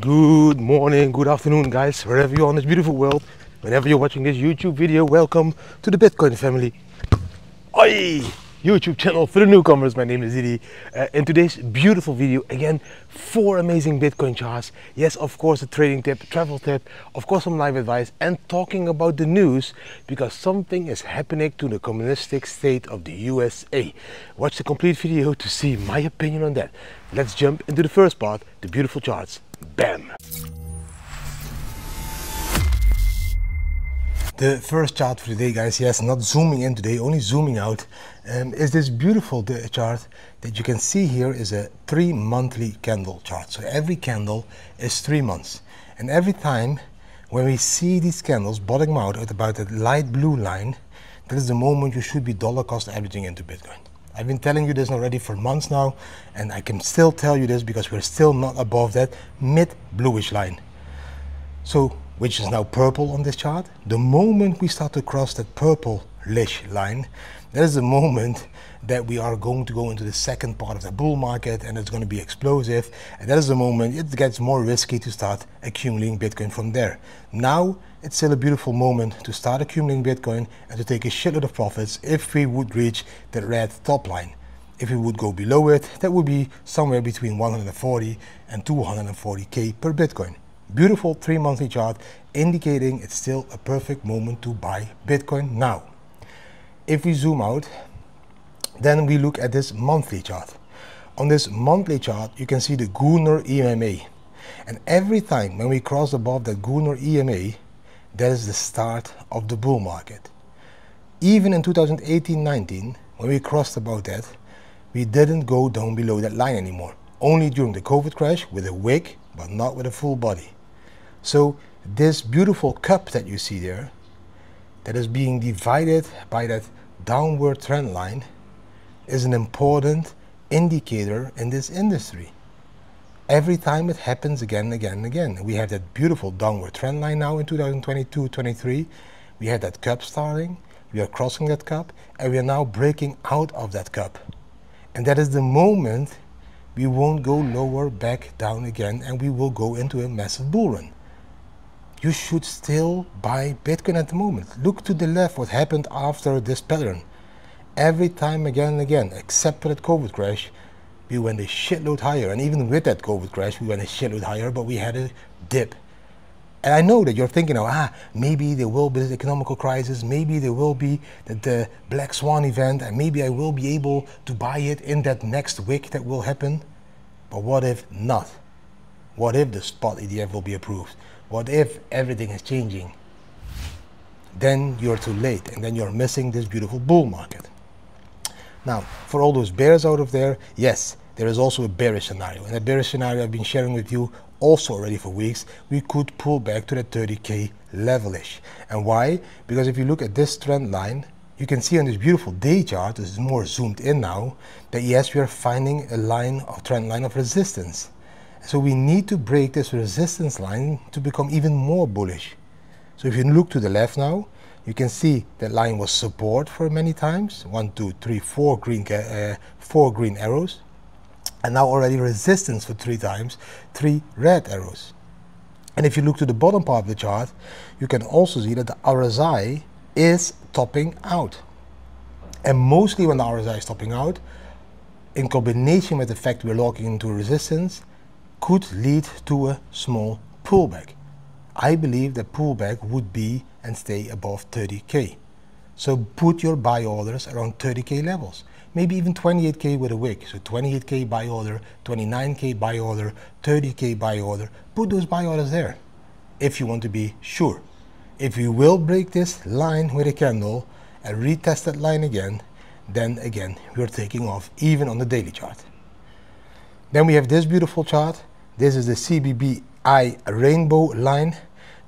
Good morning, good afternoon, guys, wherever you are in this beautiful world. Whenever you're watching this YouTube video, welcome to the Bitcoin family. Oi! YouTube channel for the newcomers. My name is Didi. Uh, in today's beautiful video, again, four amazing Bitcoin charts. Yes, of course, a trading tip, travel tip, of course, some live advice, and talking about the news because something is happening to the communistic state of the USA. Watch the complete video to see my opinion on that. Let's jump into the first part, the beautiful charts. Bam! The first chart for today, guys, yes, not zooming in today, only zooming out, um, is this beautiful chart that you can see here is a three monthly candle chart. So every candle is three months. And every time when we see these candles bottoming out at about the light blue line, that is the moment you should be dollar cost averaging into Bitcoin. I've been telling you this already for months now, and I can still tell you this because we're still not above that mid bluish line. So which is now purple on this chart, the moment we start to cross that purplish line, that is the moment that we are going to go into the second part of the bull market and it's going to be explosive. And that is the moment it gets more risky to start accumulating Bitcoin from there. Now, it's still a beautiful moment to start accumulating Bitcoin and to take a shitload of profits if we would reach the red top line. If we would go below it, that would be somewhere between 140 and 240k per Bitcoin. Beautiful three monthly chart indicating it's still a perfect moment to buy Bitcoin now. If we zoom out, then we look at this monthly chart. On this monthly chart, you can see the Gunnar EMA. And every time when we cross above that Gunnar EMA, that is the start of the bull market. Even in 2018-19, when we crossed above that, we didn't go down below that line anymore. Only during the COVID crash with a wick, but not with a full body. So this beautiful cup that you see there, that is being divided by that downward trend line, is an important indicator in this industry. Every time it happens again and again and again. We have that beautiful downward trend line now in 2022-23. We have that cup starting, we are crossing that cup, and we are now breaking out of that cup. And that is the moment we won't go lower back down again and we will go into a massive bull run you should still buy Bitcoin at the moment. Look to the left what happened after this pattern. Every time again and again, except for that COVID crash, we went a shitload higher. And even with that COVID crash, we went a shitload higher, but we had a dip. And I know that you're thinking, oh, ah, maybe there will be the economical crisis, maybe there will be the, the Black Swan event, and maybe I will be able to buy it in that next week that will happen. But what if not? What if the spot ETF will be approved? What if everything is changing? Then you're too late and then you're missing this beautiful bull market. Now, for all those bears out of there, yes, there is also a bearish scenario. And a bearish scenario I've been sharing with you also already for weeks, we could pull back to the 30k levelish. And why? Because if you look at this trend line, you can see on this beautiful day chart, this is more zoomed in now, that yes, we are finding a line of trend line of resistance. So we need to break this resistance line to become even more bullish. So if you look to the left now, you can see the line was support for many times. One, two, three, four green, uh, four green arrows. And now already resistance for three times, three red arrows. And if you look to the bottom part of the chart, you can also see that the RSI is topping out. And mostly when the RSI is topping out, in combination with the fact we're locking into resistance, could lead to a small pullback. I believe that pullback would be and stay above 30k. So put your buy orders around 30k levels. Maybe even 28k with a wick. So 28k buy order, 29k buy order, 30k buy order. Put those buy orders there if you want to be sure. If you will break this line with a candle and retest that line again, then again we're taking off even on the daily chart. Then we have this beautiful chart this is the CBBI rainbow line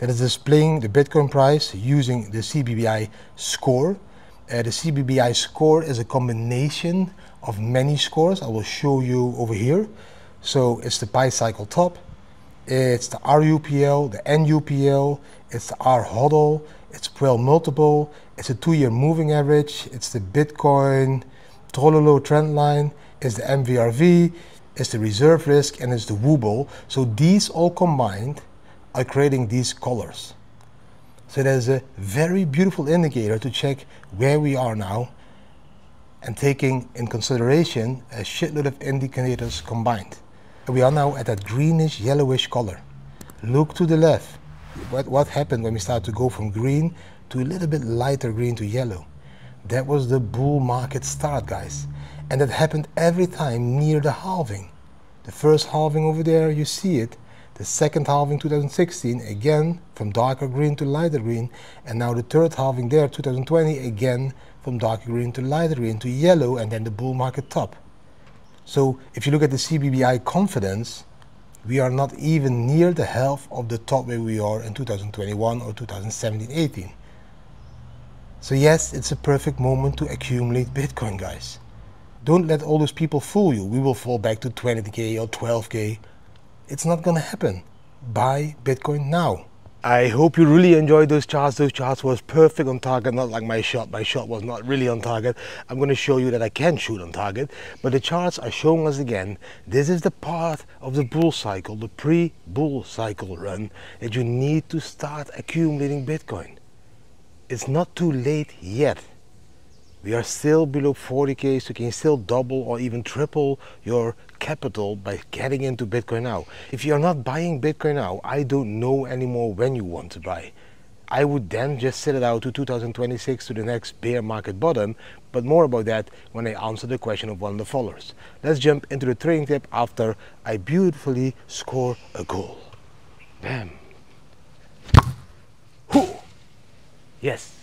that is displaying the Bitcoin price using the CBBI score. Uh, the CBBI score is a combination of many scores. I will show you over here. So it's the Pi cycle top, it's the RUPL, the NUPL, it's the R hodl, it's Puell multiple, it's a two-year moving average, it's the Bitcoin Trololo trend line, it's the MVRV, it's the reserve risk, and it's the Woobull. So these all combined are creating these colors. So there's a very beautiful indicator to check where we are now and taking in consideration a shitload of indicators combined. We are now at that greenish yellowish color. Look to the left. What, what happened when we started to go from green to a little bit lighter green to yellow? That was the bull market start, guys. And that happened every time near the halving. The first halving over there, you see it. The second halving 2016, again from darker green to lighter green. And now the third halving there, 2020, again from darker green to lighter green to yellow and then the bull market top. So if you look at the CBBI confidence, we are not even near the half of the top where we are in 2021 or 2017-18. So yes, it's a perfect moment to accumulate Bitcoin, guys. Don't let all those people fool you. We will fall back to 20k or 12k. It's not gonna happen. Buy Bitcoin now. I hope you really enjoyed those charts. Those charts was perfect on target, not like my shot. My shot was not really on target. I'm going to show you that I can shoot on target. But the charts are showing us again, this is the part of the bull cycle, the pre-bull cycle run, that you need to start accumulating Bitcoin. It's not too late yet. We are still below 40k, so you can still double or even triple your capital by getting into Bitcoin now. If you're not buying Bitcoin now, I don't know anymore when you want to buy. I would then just set it out to 2026 to the next bear market bottom, but more about that when I answer the question of one of the followers. Let's jump into the trading tip after I beautifully score a goal. Bam. Hoo. Yes.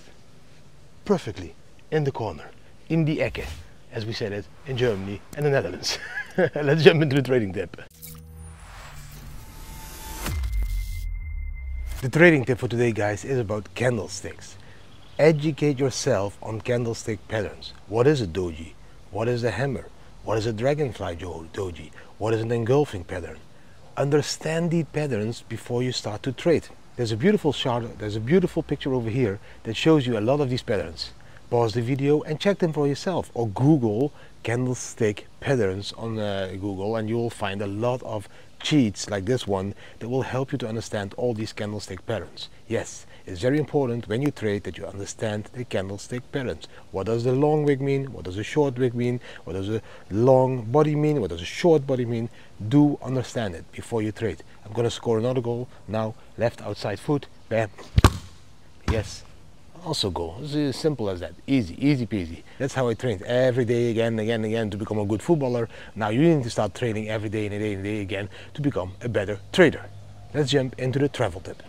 Perfectly in the corner, in the Ecke, as we said it in Germany and the Netherlands. Let's jump into the trading tip. The trading tip for today guys is about candlesticks. Educate yourself on candlestick patterns. What is a doji? What is a hammer? What is a dragonfly doji? What is an engulfing pattern? Understand the patterns before you start to trade. There's a beautiful chart, there's a beautiful picture over here that shows you a lot of these patterns. Pause the video and check them for yourself or Google candlestick patterns on uh, Google and you will find a lot of cheats like this one that will help you to understand all these candlestick patterns. Yes, it's very important when you trade that you understand the candlestick patterns. What does the long wick mean? What does a short wick mean? What does a long body mean? What does a short body mean? Do understand it before you trade. I'm to score another goal now. Left outside foot. Bam. Yes, also go. It's as simple as that. Easy, easy peasy. That's how I trained every day again, again, again to become a good footballer. Now you need to start training every day and a day and a day again to become a better trader. Let's jump into the travel tip.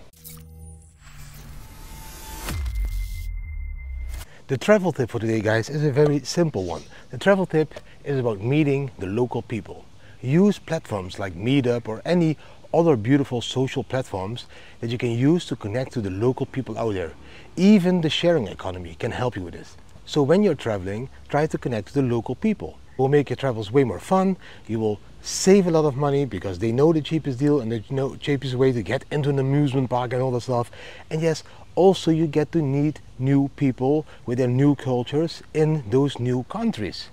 The travel tip for today, guys, is a very simple one. The travel tip is about meeting the local people. Use platforms like Meetup or any other beautiful social platforms that you can use to connect to the local people out there. Even the sharing economy can help you with this. So when you're traveling, try to connect to the local people. It will make your travels way more fun. You will save a lot of money because they know the cheapest deal and the cheapest way to get into an amusement park and all that stuff. And yes, also you get to meet new people with their new cultures in those new countries.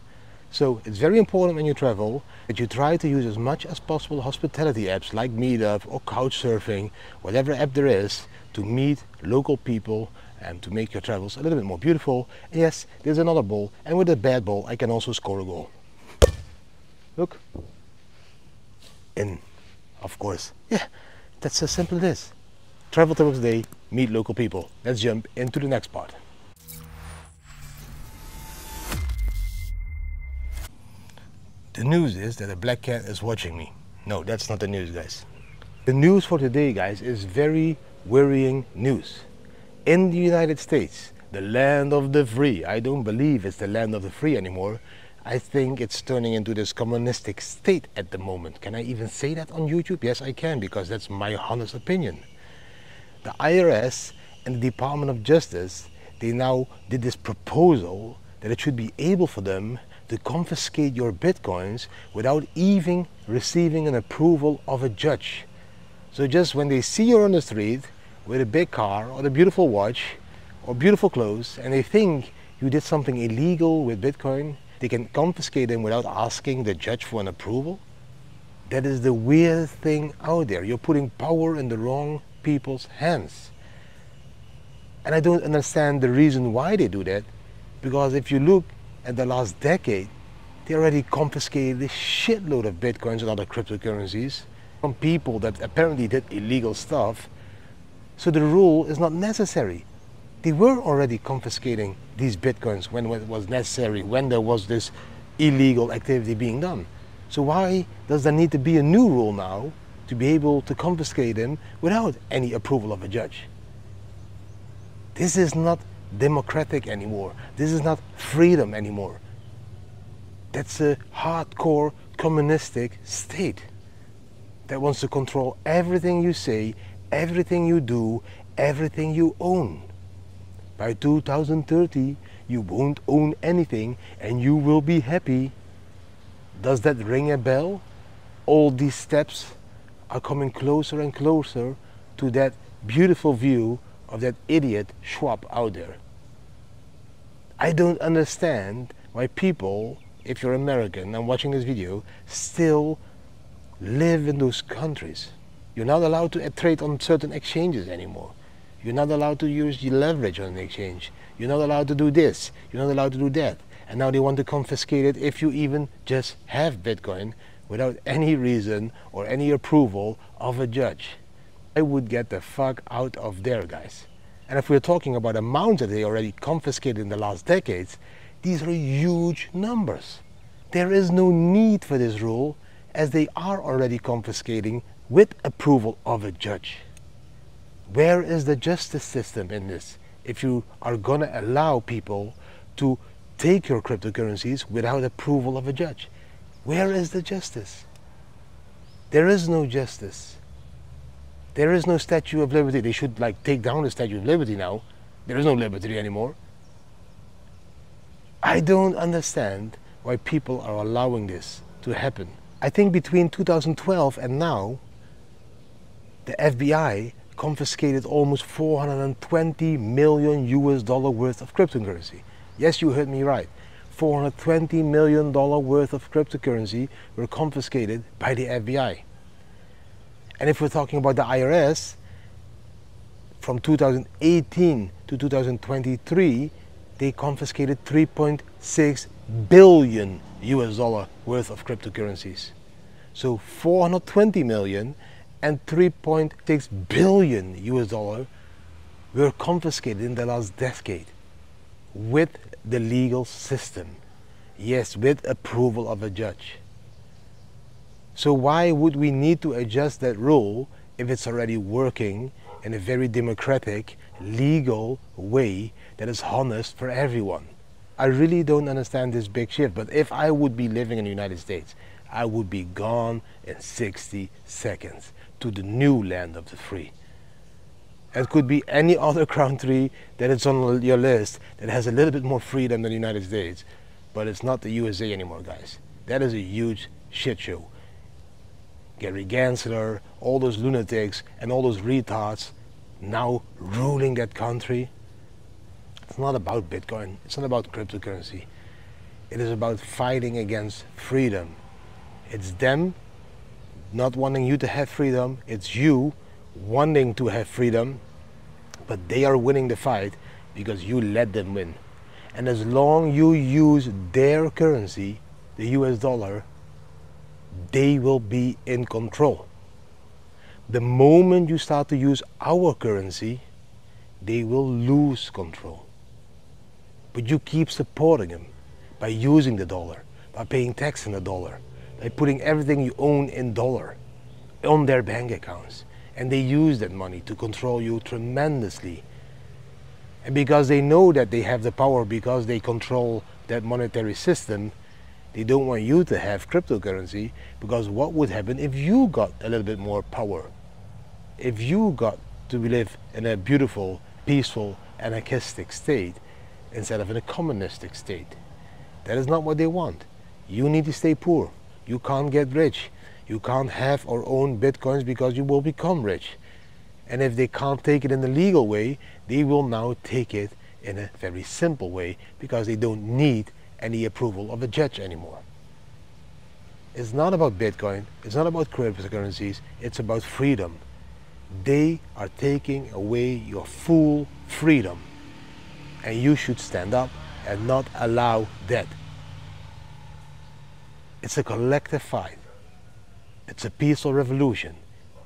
So it's very important when you travel that you try to use as much as possible hospitality apps like Meetup or Couchsurfing, whatever app there is, to meet local people and to make your travels a little bit more beautiful. And yes, there's another ball, and with a bad ball, I can also score a goal. Look. In, of course. Yeah, that's as simple as this. Travel to day, meet local people. Let's jump into the next part. The news is that a black cat is watching me. No, that's not the news, guys. The news for today, guys, is very worrying news. In the United States, the land of the free, I don't believe it's the land of the free anymore. I think it's turning into this communistic state at the moment. Can I even say that on YouTube? Yes, I can, because that's my honest opinion. The IRS and the Department of Justice, they now did this proposal that it should be able for them to confiscate your bitcoins without even receiving an approval of a judge. So just when they see you on the street with a big car or a beautiful watch or beautiful clothes and they think you did something illegal with bitcoin, they can confiscate them without asking the judge for an approval. That is the weirdest thing out there. You're putting power in the wrong people's hands. And I don't understand the reason why they do that. Because if you look at the last decade, they already confiscated a shitload of bitcoins and other cryptocurrencies from people that apparently did illegal stuff. So the rule is not necessary. They were already confiscating these bitcoins when it was necessary, when there was this illegal activity being done. So why does there need to be a new rule now to be able to confiscate them without any approval of a judge? This is not democratic anymore. This is not freedom anymore. That's a hardcore communistic state that wants to control everything you say, everything you do, everything you own. By 2030, you won't own anything and you will be happy. Does that ring a bell? All these steps are coming closer and closer to that beautiful view of that idiot Schwab out there. I don't understand why people, if you're American and watching this video, still live in those countries. You're not allowed to trade on certain exchanges anymore. You're not allowed to use the leverage on the exchange. You're not allowed to do this. You're not allowed to do that. And now they want to confiscate it if you even just have Bitcoin without any reason or any approval of a judge. I would get the fuck out of there, guys. And if we're talking about amounts that they already confiscated in the last decades, these are huge numbers. There is no need for this rule as they are already confiscating with approval of a judge. Where is the justice system in this? If you are going to allow people to take your cryptocurrencies without approval of a judge, where is the justice? There is no justice. There is no Statue of Liberty. They should like take down the Statue of Liberty now. There is no liberty anymore. I don't understand why people are allowing this to happen. I think between 2012 and now, the FBI confiscated almost 420 million US dollar worth of cryptocurrency. Yes, you heard me right. 420 million dollar worth of cryptocurrency were confiscated by the FBI. And if we're talking about the IRS, from 2018 to 2023, they confiscated 3.6 billion US dollar worth of cryptocurrencies. So 420 million and 3.6 billion US dollar were confiscated in the last decade with the legal system. Yes, with approval of a judge. So why would we need to adjust that rule if it's already working in a very democratic, legal way that is honest for everyone? I really don't understand this big shift, but if I would be living in the United States, I would be gone in 60 seconds to the new land of the free. It could be any other country that is on your list that has a little bit more freedom than the United States, but it's not the USA anymore, guys. That is a huge shit show. Gary Gensler, all those lunatics, and all those retards now ruling that country. It's not about Bitcoin. It's not about cryptocurrency. It is about fighting against freedom. It's them not wanting you to have freedom. It's you wanting to have freedom, but they are winning the fight because you let them win. And as long you use their currency, the US dollar, they will be in control. The moment you start to use our currency, they will lose control. But you keep supporting them by using the dollar, by paying tax in the dollar, by putting everything you own in dollar on their bank accounts. And they use that money to control you tremendously. And because they know that they have the power because they control that monetary system, they don't want you to have cryptocurrency because what would happen if you got a little bit more power? If you got to live in a beautiful, peaceful, anarchistic state instead of in a communistic state. That is not what they want. You need to stay poor. You can't get rich. You can't have or own bitcoins because you will become rich. And if they can't take it in the legal way, they will now take it in a very simple way because they don't need any approval of a judge anymore. It's not about Bitcoin, it's not about cryptocurrencies, it's about freedom. They are taking away your full freedom. And you should stand up and not allow that. It's a collective fight. It's a peaceful revolution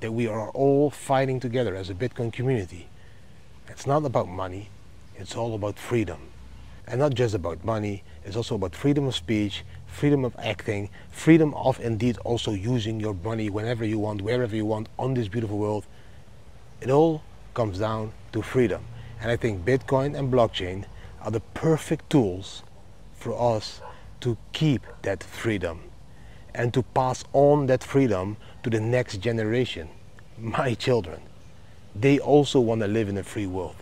that we are all fighting together as a Bitcoin community. It's not about money, it's all about freedom. And not just about money, it's also about freedom of speech, freedom of acting, freedom of indeed also using your money whenever you want, wherever you want on this beautiful world. It all comes down to freedom. And I think Bitcoin and blockchain are the perfect tools for us to keep that freedom and to pass on that freedom to the next generation, my children. They also want to live in a free world.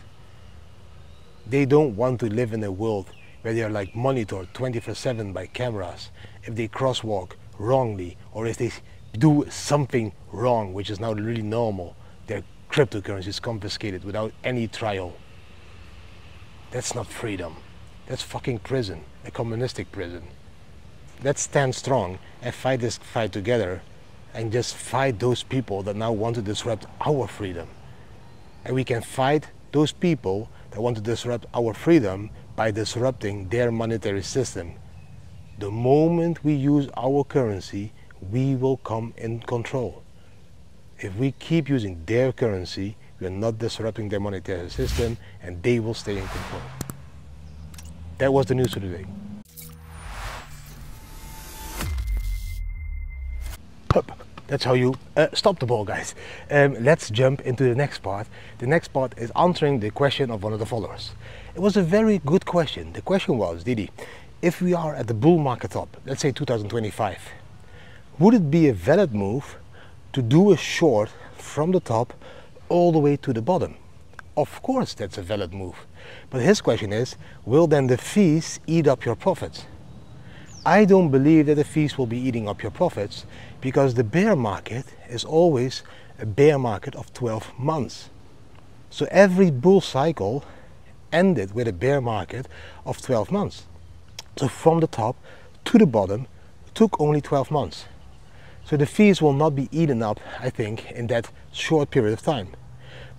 They don't want to live in a world where they are like monitored 24-7 by cameras if they crosswalk wrongly or if they do something wrong, which is now really normal, their cryptocurrency is confiscated without any trial. That's not freedom. That's fucking prison, a communistic prison. Let's stand strong and fight this fight together and just fight those people that now want to disrupt our freedom. And we can fight those people that want to disrupt our freedom by disrupting their monetary system. The moment we use our currency, we will come in control. If we keep using their currency, we are not disrupting their monetary system and they will stay in control. That was the news for today. That's how you uh, stop the ball, guys. Um, let's jump into the next part. The next part is answering the question of one of the followers. It was a very good question. The question was, Didi, if we are at the bull market top, let's say 2025, would it be a valid move to do a short from the top all the way to the bottom? Of course, that's a valid move. But his question is, will then the fees eat up your profits? I don't believe that the fees will be eating up your profits because the bear market is always a bear market of 12 months. So every bull cycle ended with a bear market of 12 months. So from the top to the bottom took only 12 months. So the fees will not be eaten up, I think, in that short period of time.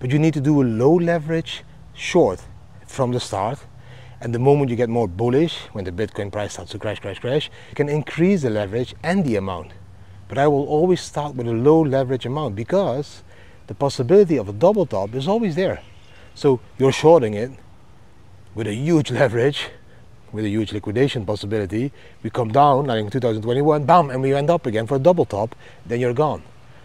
But you need to do a low leverage short from the start and the moment you get more bullish, when the Bitcoin price starts to crash, crash, crash, you can increase the leverage and the amount. But I will always start with a low leverage amount because the possibility of a double top is always there. So you're shorting it with a huge leverage, with a huge liquidation possibility. We come down, like in 2021, bam, and we end up again for a double top, then you're gone.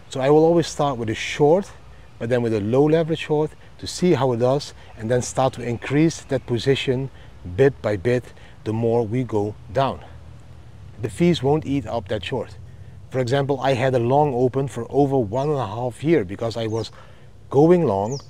So I will always start with a short, but then with a low leverage short to see how it does, and then start to increase that position bit by bit the more we go down. The fees won't eat up that short. For example, I had a long open for over one and a half year because I was going long,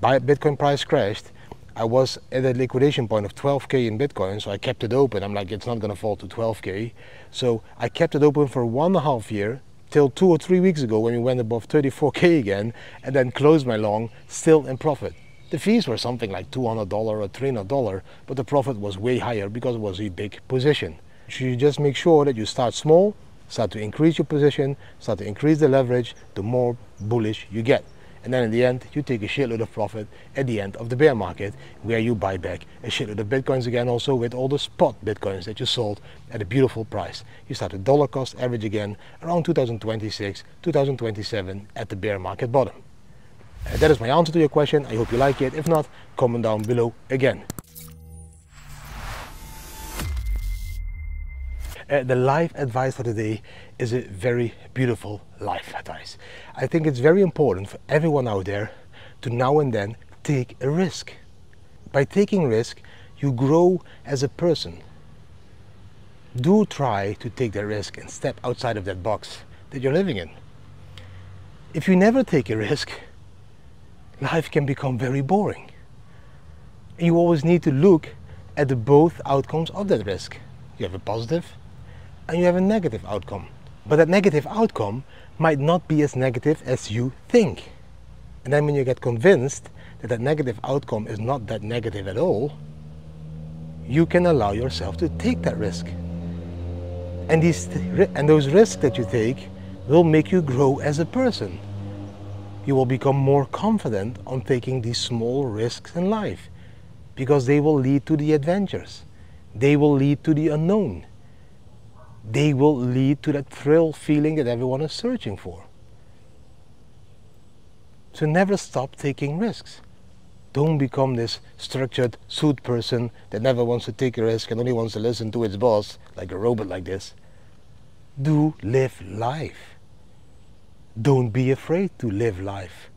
By Bitcoin price crashed, I was at a liquidation point of 12k in Bitcoin, so I kept it open. I'm like, it's not gonna fall to 12k. So I kept it open for one and a half year till two or three weeks ago when we went above 34k again and then closed my long still in profit. The fees were something like $200 or $300, but the profit was way higher because it was a big position. So you just make sure that you start small, start to increase your position, start to increase the leverage, the more bullish you get. And then in the end, you take a shitload of profit at the end of the bear market, where you buy back a shitload of bitcoins again, also with all the spot bitcoins that you sold at a beautiful price. You start a dollar cost average again around 2026, 2027 at the bear market bottom. Uh, that is my answer to your question. I hope you like it. If not, comment down below again. Uh, the life advice for today is a very beautiful life advice. I think it's very important for everyone out there to now and then take a risk. By taking risk, you grow as a person. Do try to take that risk and step outside of that box that you're living in. If you never take a risk, life can become very boring. And you always need to look at the both outcomes of that risk. You have a positive and you have a negative outcome. But that negative outcome might not be as negative as you think. And then when you get convinced that that negative outcome is not that negative at all, you can allow yourself to take that risk. And, these, and those risks that you take will make you grow as a person. You will become more confident on taking these small risks in life because they will lead to the adventures. They will lead to the unknown. They will lead to that thrill feeling that everyone is searching for. So never stop taking risks. Don't become this structured suit person that never wants to take a risk and only wants to listen to its boss, like a robot like this. Do live life. Don't be afraid to live life.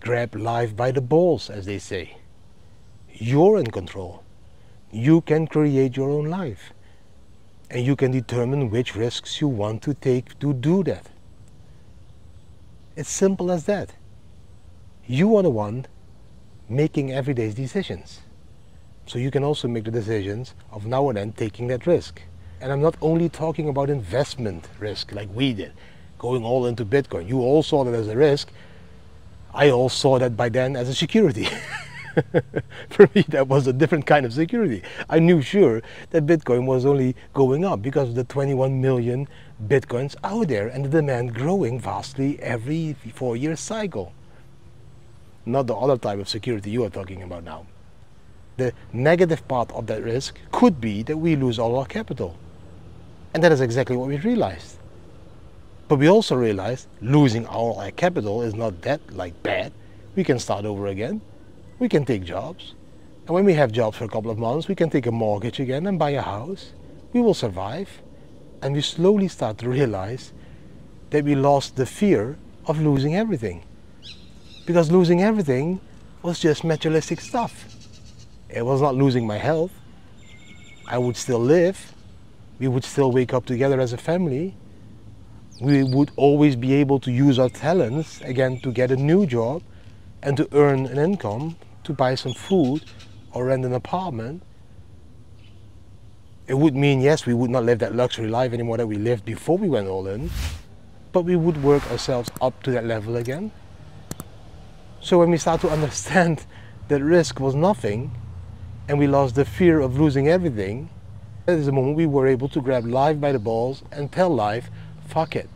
Grab life by the balls, as they say. You're in control. You can create your own life. And you can determine which risks you want to take to do that. It's simple as that. You are the one making everyday decisions. So you can also make the decisions of now and then taking that risk. And I'm not only talking about investment risk like we did, going all into Bitcoin. You all saw that as a risk. I all saw that by then as a security. For me, that was a different kind of security. I knew sure that Bitcoin was only going up because of the 21 million Bitcoins out there and the demand growing vastly every four year cycle. Not the other type of security you are talking about now. The negative part of that risk could be that we lose all our capital. And that is exactly what we realized. But we also realized losing all our capital is not that like bad. We can start over again. We can take jobs. And when we have jobs for a couple of months, we can take a mortgage again and buy a house. We will survive. And we slowly start to realize that we lost the fear of losing everything. Because losing everything was just materialistic stuff. It was not losing my health. I would still live. We would still wake up together as a family we would always be able to use our talents again to get a new job and to earn an income to buy some food or rent an apartment. It would mean, yes, we would not live that luxury life anymore that we lived before we went all in, but we would work ourselves up to that level again. So when we start to understand that risk was nothing and we lost the fear of losing everything, that is the moment we were able to grab life by the balls and tell life, fuck it.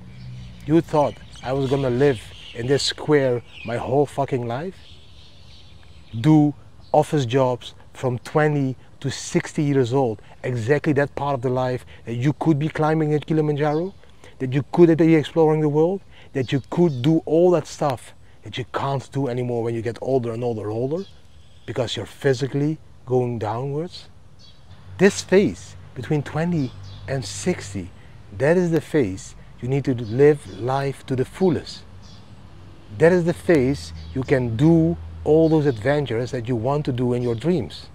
You thought I was gonna live in this square my whole fucking life? Do office jobs from 20 to 60 years old, exactly that part of the life that you could be climbing at Kilimanjaro, that you could be exploring the world, that you could do all that stuff that you can't do anymore when you get older and older and older because you're physically going downwards. This phase between 20 and 60, that is the phase you need to live life to the fullest. That is the phase you can do all those adventures that you want to do in your dreams.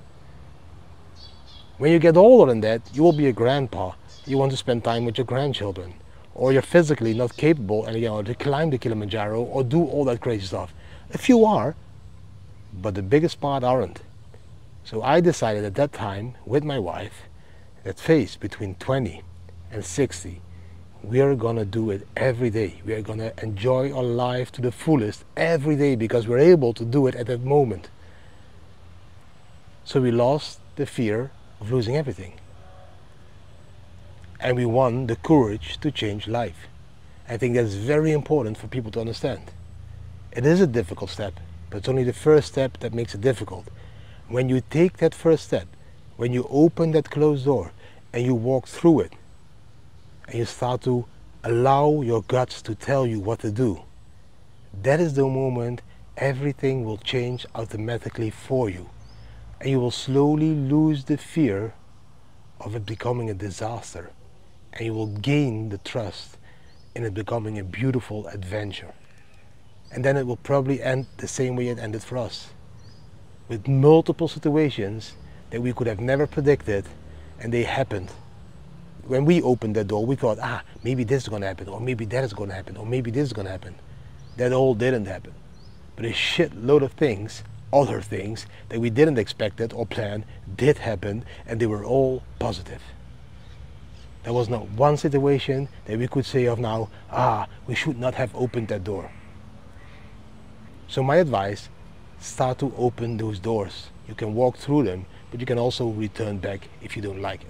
When you get older than that, you will be a grandpa. You want to spend time with your grandchildren. Or you're physically not capable and you know, to climb the Kilimanjaro or do all that crazy stuff. A few are, but the biggest part aren't. So I decided at that time with my wife, that phase between 20 and 60 we are gonna do it every day. We are gonna enjoy our life to the fullest every day because we're able to do it at that moment. So we lost the fear of losing everything. And we won the courage to change life. I think that's very important for people to understand. It is a difficult step, but it's only the first step that makes it difficult. When you take that first step, when you open that closed door and you walk through it, and you start to allow your guts to tell you what to do, that is the moment everything will change automatically for you. And you will slowly lose the fear of it becoming a disaster. And you will gain the trust in it becoming a beautiful adventure. And then it will probably end the same way it ended for us. With multiple situations that we could have never predicted and they happened when we opened the door, we thought, ah, maybe this is going to happen, or maybe that is going to happen, or maybe this is going to happen. That all didn't happen. But a shitload of things, other things that we didn't expect or plan, did happen, and they were all positive. There was not one situation that we could say of now, ah, we should not have opened that door. So my advice, start to open those doors. You can walk through them, but you can also return back if you don't like it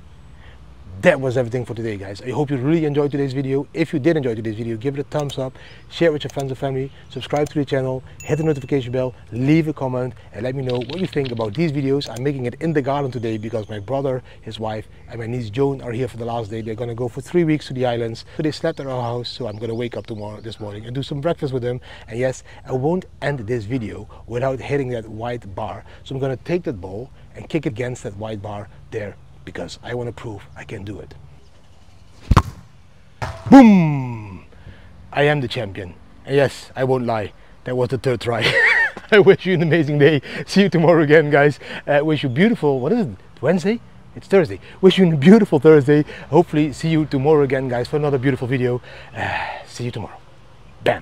that was everything for today guys. I hope you really enjoyed today's video. If you did enjoy today's video give it a thumbs up share it with your friends and family subscribe to the channel hit the notification bell leave a comment and let me know what you think about these videos. I'm making it in the garden today because my brother his wife and my niece joan are here for the last day. They're to go for three weeks to the islands. So they slept at our house so i'm going to wake up tomorrow this morning and do some breakfast with them. And yes i won't end this video without hitting that white bar. So i'm going to take that ball and kick it against that white bar there because I want to prove I can do it. Boom! I am the champion. And yes, I won't lie. That was the third try. I wish you an amazing day. See you tomorrow again, guys. Uh, wish you beautiful, what is it, Wednesday? It's Thursday. Wish you a beautiful Thursday. Hopefully see you tomorrow again, guys, for another beautiful video. Uh, see you tomorrow. Bam.